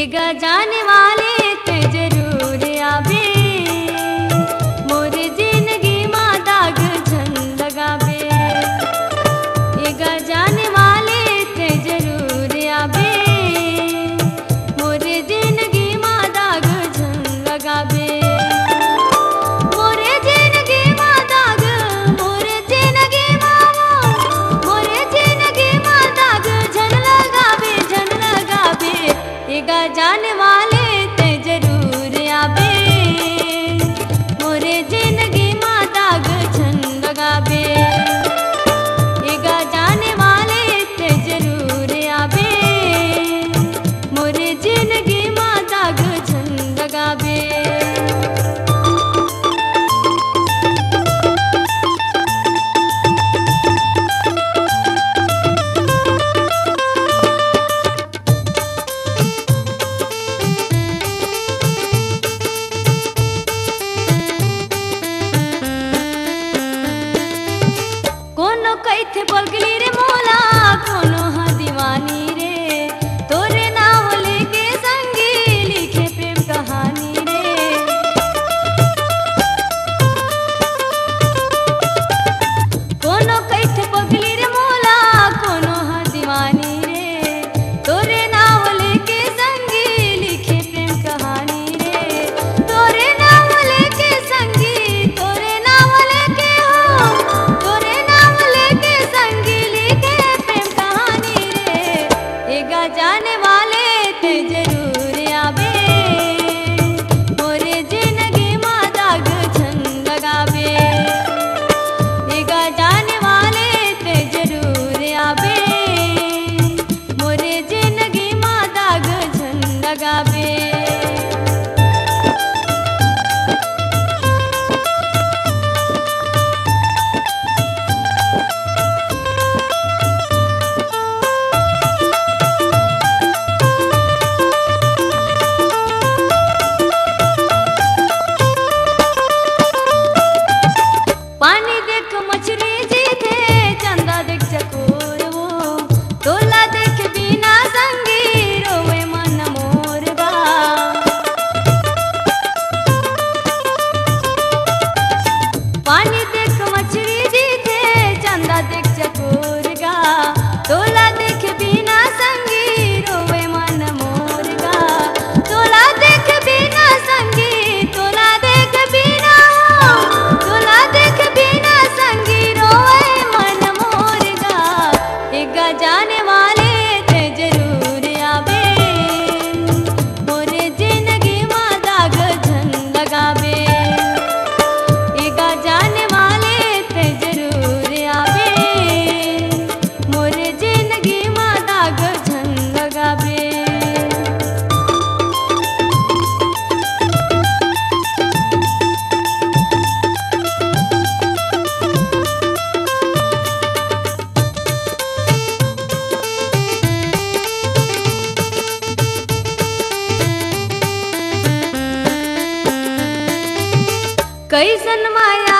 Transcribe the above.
एगा जाने वाले porque कैसन माया